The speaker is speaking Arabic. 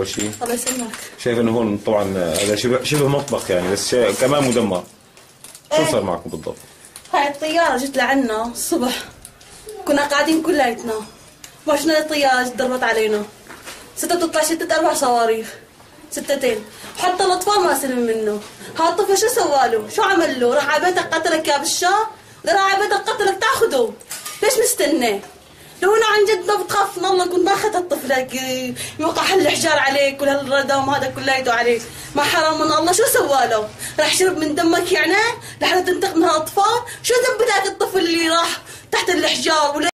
اول شيء الله يسلمك. شايف إنه هون طبعا هذا شبه شبه مطبخ يعني بس كمان مدمر. شو إيه. صار معكم بالضبط؟ هاي الطيارة جت لعنا الصبح. كنا قاعدين كلياتنا ما شفنا الطيارة جت ضربت علينا. ستة تطلع ستة أربع صواريخ. ستتين. حتى الأطفال ما سلم منه. ها الطفل شو سواله شو عمل له راح على بيتك قتلك يا ولا راح على بيتك قتلك تاخده ليش مستنى لو أنا عن جد هيك يوقع هالحجار عليك وهالردم هذا كليته عليك. ما حرام من الله. شو سواله راح شرب من دمك يعني؟ لحتى تنتقم من هالاطفال شو ذنب ذاك الطفل اللي راح تحت الحجار ولا